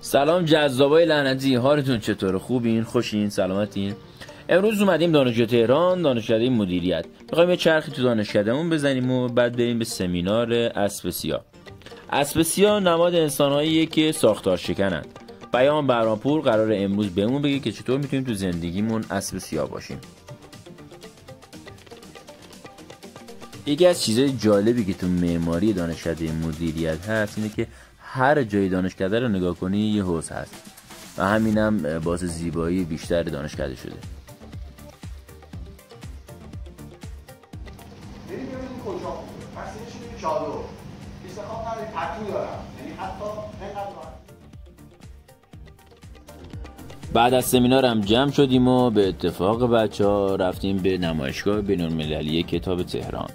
سلام جذابای لعنتی حالتون چطوره؟ خوبین؟ خوشین؟ سلامتین؟ امروز اومدیم دانشگاه تهران دانشکده مدیریت. می‌خوایم یه چرخی تو دانشکدهمون بزنیم و بعد بریم به سمینار اسب سیاه. نماد انسانهاییه که ساختار شکنند. بیان برانپور قرار امروز بهمون بگه که چطور می‌تونیم تو زندگیمون اسب سیاه باشیم. یکی از چیزهای جالبی که تو معماری دانشکده مدیریت هست اینه که هر جای دانشکده رو نگاه کنی یه حوز هست. و همینم باعث زیبایی بیشتر دانشکده شده. بعد از سمینارم جمع شدیم و به اتفاق بچه ها رفتیم به نمایشگاه بین المللی کتاب تهران.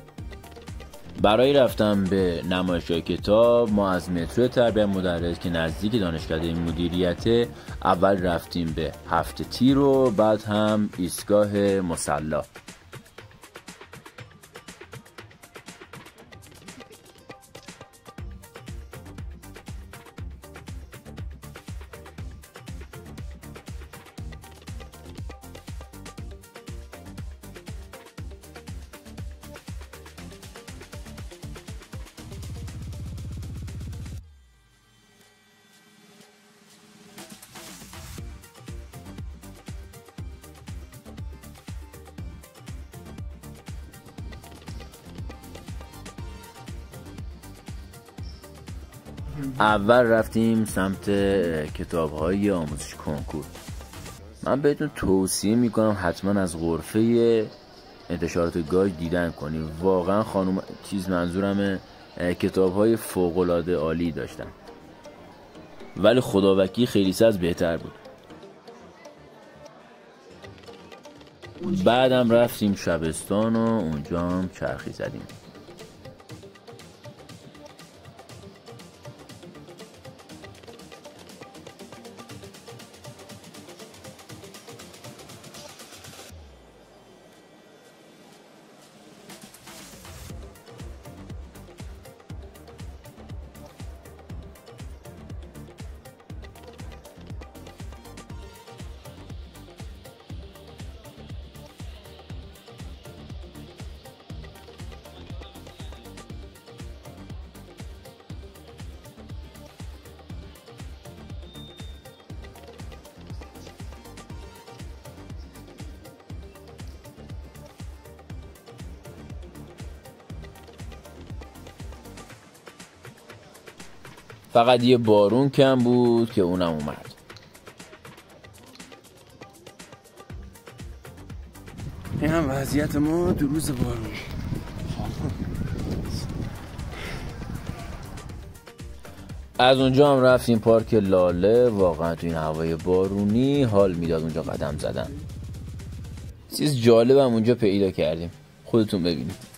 برای رفتن به نمایشگاه کتاب ما از مترو تربیت مدرس که نزدیک دانشکده مدیریت اول رفتیم به هفت تیر و بعد هم ایستگاه مسلا. اول رفتیم سمت کتاب های آموزش کنکور. من بهتون توصیه می‌کنم حتما از غرفه انتشارات گاج دیدن کنی واقعا خانم چیز منظورم کتاب های فوق عالی داشتن. ولی خداوکی خیلی ساز بهتر بود. بعدم رفتیم شبستان و اونجا هم چرخی زدیم. فقط یه بارون کم بود که اونم اومد. این هم وضعیت ما دو روز بارون. از اونجا هم رفتیم پارک لاله. واقعا تو این هوای بارونی حال می‌داد اونجا قدم زدن. چیز جالب هم اونجا پیدا کردیم. خودتون ببینید.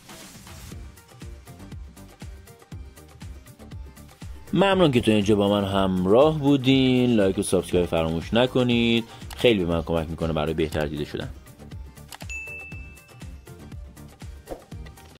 ممنون که تو اینجا با من همراه بودین. like و subscribe فراموش نکنید. خیلی به من کمک می‌کنه برای بهتر دیده شدن.